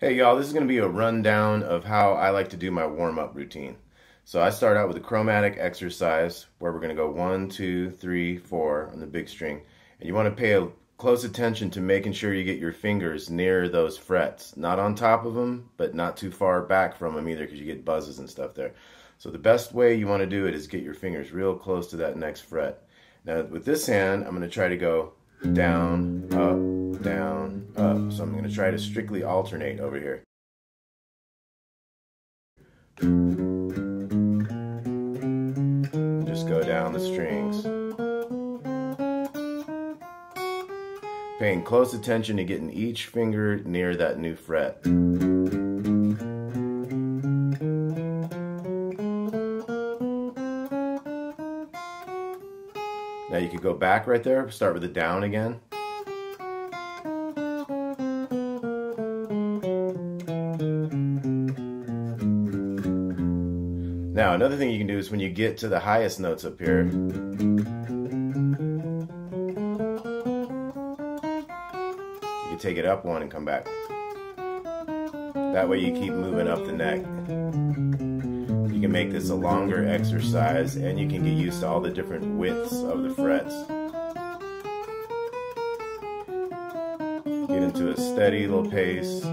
Hey y'all, this is going to be a rundown of how I like to do my warm-up routine. So I start out with a chromatic exercise where we're going to go one, two, three, four on the big string. And you want to pay a close attention to making sure you get your fingers near those frets. Not on top of them, but not too far back from them either because you get buzzes and stuff there. So the best way you want to do it is get your fingers real close to that next fret. Now with this hand, I'm going to try to go down, up, down, up. So I'm going to try to strictly alternate over here. Just go down the strings. Paying close attention to getting each finger near that new fret. Now you could go back right there, start with the down again. Now another thing you can do is when you get to the highest notes up here, you can take it up one and come back. That way you keep moving up the neck. You can make this a longer exercise and you can get used to all the different widths of the frets. Get into a steady little pace.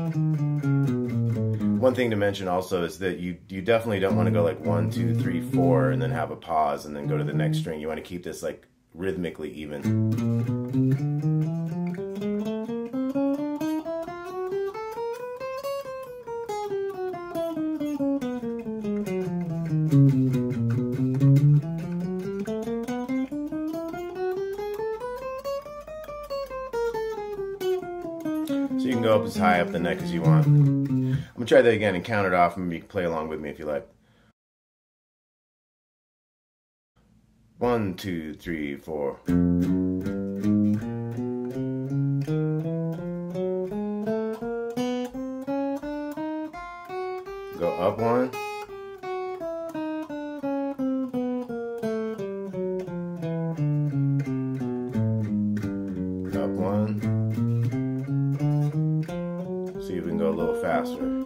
One thing to mention also is that you, you definitely don't want to go like one, two, three, four, and then have a pause and then go to the next string. You want to keep this like rhythmically even. High up the neck as you want. I'm gonna try that again and count it off and you can play along with me if you like. One, two, three, four. Go up one. We can go a little faster.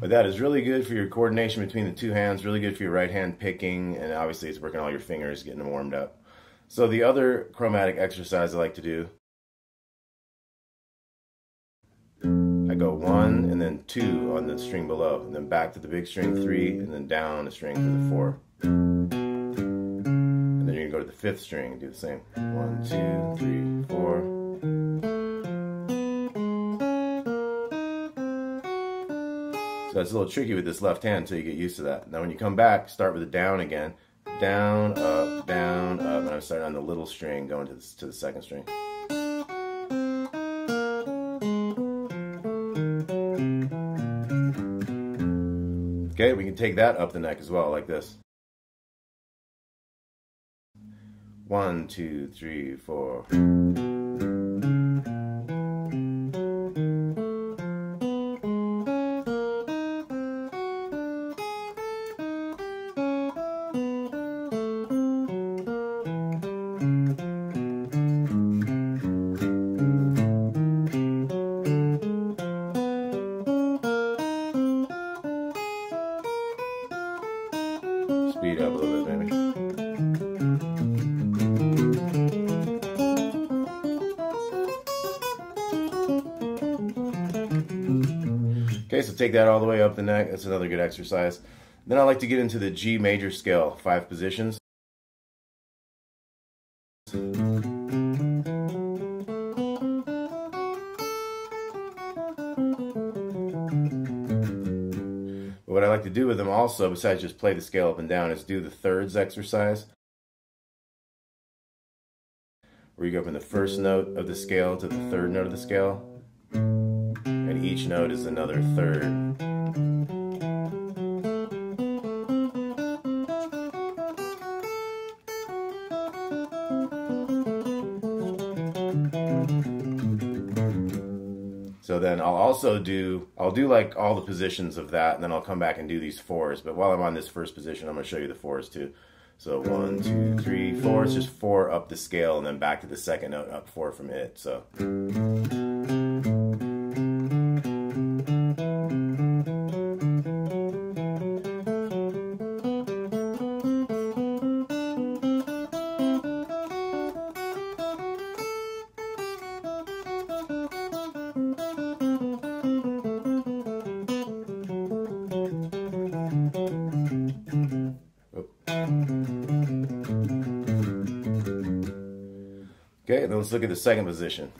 But that is really good for your coordination between the two hands, really good for your right hand picking, and obviously it's working all your fingers, getting them warmed up. So the other chromatic exercise I like to do, Go one and then two on the string below, and then back to the big string three, and then down a string to the four. And then you're gonna go to the fifth string and do the same. One, two, three, four. So that's a little tricky with this left hand until you get used to that. Now when you come back, start with a down again. Down, up, down, up, and I'm starting on the little string going to the, to the second string. Okay, we can take that up the neck as well, like this. One, two, three, four. Okay, so take that all the way up the neck. That's another good exercise. Then I like to get into the G major scale, five positions. But what I like to do with them also, besides just play the scale up and down, is do the thirds exercise. Where you go from the first note of the scale to the third note of the scale. And each note is another third. So then I'll also do, I'll do like all the positions of that, and then I'll come back and do these fours. But while I'm on this first position, I'm going to show you the fours too. So one, two, three, four. It's just four up the scale, and then back to the second note, up four from it. So. Okay, then let's look at the second position.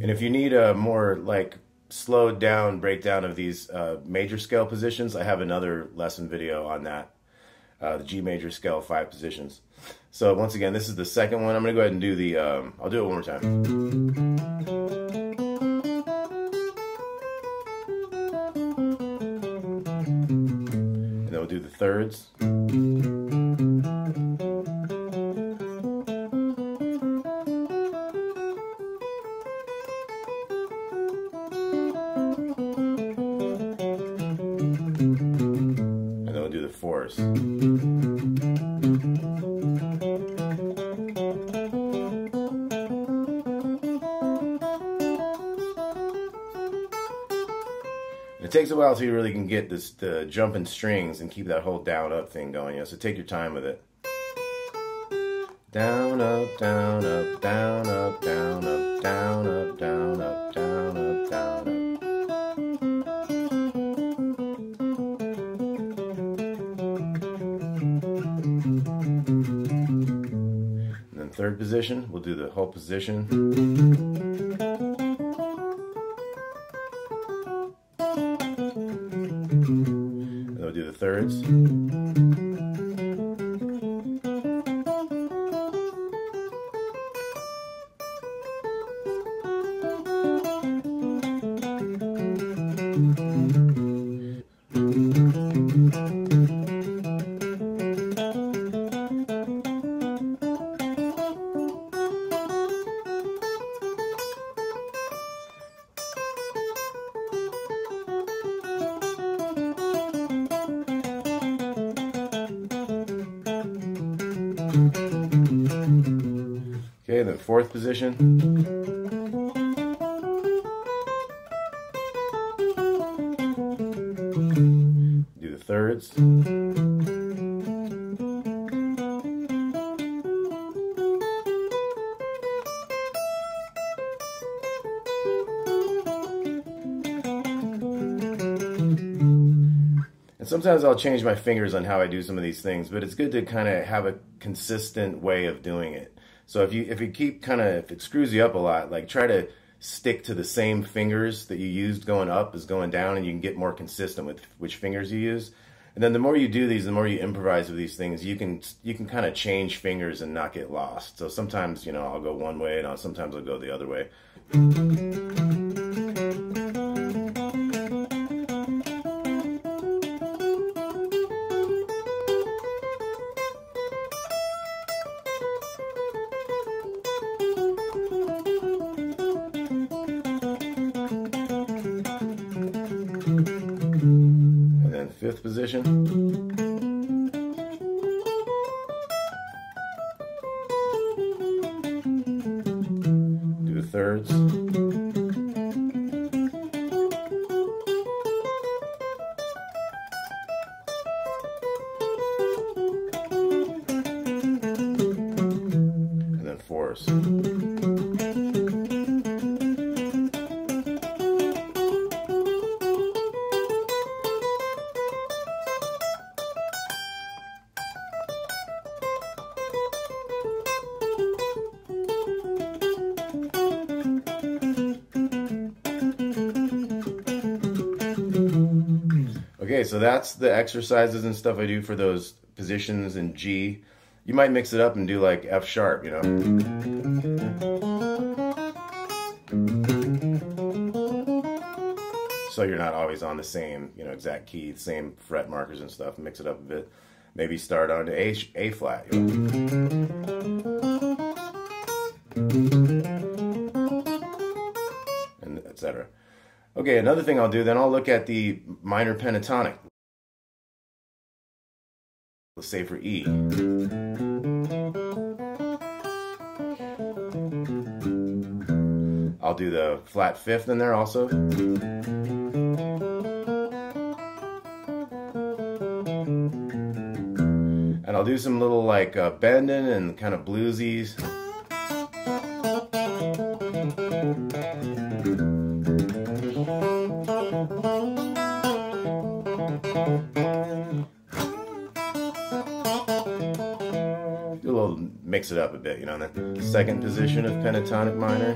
And if you need a more like slowed down breakdown of these uh, major scale positions, I have another lesson video on that. Uh, the G major scale five positions. So once again, this is the second one. I'm going to go ahead and do the, um, I'll do it one more time. Thirds. And then we'll do the fours. Takes a while till you really can get this the jumping strings and keep that whole down up thing going. So take your time with it. Down up, down up, down up, down up, down up, down up, down up, down up. And then third position, we'll do the whole position. Thirds. Okay, the fourth position. Do the thirds. And sometimes I'll change my fingers on how I do some of these things, but it's good to kind of have a consistent way of doing it. So if you if you keep kind of if it screws you up a lot, like try to stick to the same fingers that you used going up as going down, and you can get more consistent with which fingers you use. And then the more you do these, the more you improvise with these things, you can you can kind of change fingers and not get lost. So sometimes you know I'll go one way, and I'll, sometimes I'll go the other way. Fifth position. Do the thirds. And then fours. That's the exercises and stuff I do for those positions in G. You might mix it up and do like F sharp, you know. So you're not always on the same, you know, exact key, same fret markers and stuff. Mix it up a bit. maybe start on A, A flat. You know? And etc. Okay, another thing I'll do, then I'll look at the minor pentatonic. Let's say for E. I'll do the flat fifth in there also. And I'll do some little like uh, bending and kind of bluesies. It up a bit, you know, the second position of pentatonic minor.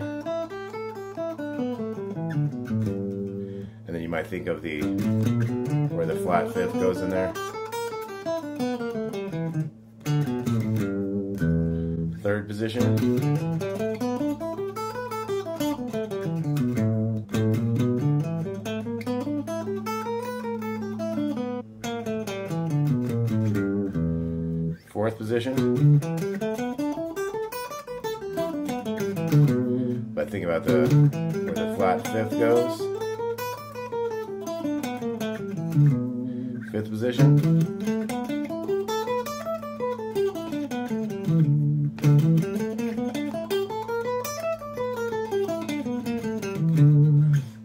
And then you might think of the where the flat fifth goes in there. Third position. Fifth position.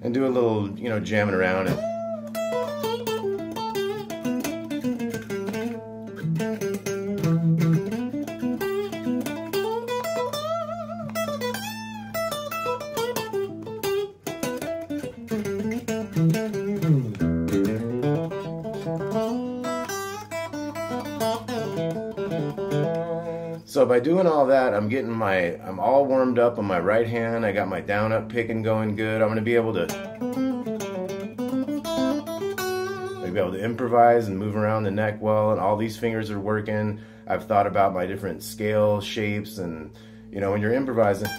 And do a little, you know, jamming around it. So by doing all that, I'm getting my, I'm all warmed up on my right hand. I got my down up picking going good. I'm gonna be able to, be able to improvise and move around the neck well, and all these fingers are working. I've thought about my different scale shapes, and you know, when you're improvising,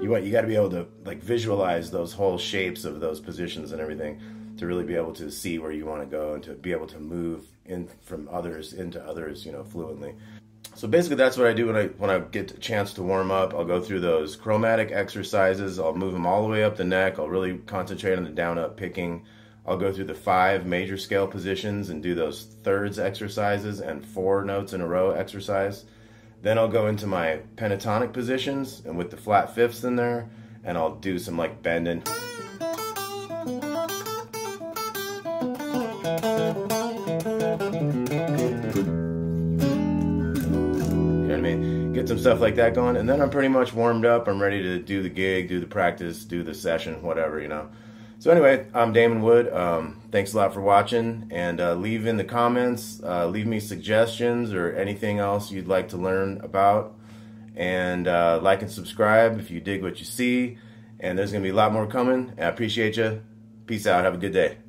you want you got to be able to like visualize those whole shapes of those positions and everything to really be able to see where you want to go and to be able to move in from others into others, you know, fluently. So basically, that's what I do when I when I get a chance to warm up. I'll go through those chromatic exercises. I'll move them all the way up the neck. I'll really concentrate on the down up picking. I'll go through the five major scale positions and do those thirds exercises and four notes in a row exercise. Then I'll go into my pentatonic positions and with the flat fifths in there, and I'll do some like bending. Some stuff like that going, and then I'm pretty much warmed up. I'm ready to do the gig, do the practice, do the session, whatever, you know. So anyway, I'm Damon Wood. Um, thanks a lot for watching, and uh, leave in the comments, uh, leave me suggestions or anything else you'd like to learn about, and uh, like and subscribe if you dig what you see. And there's gonna be a lot more coming. I appreciate you. Peace out. Have a good day.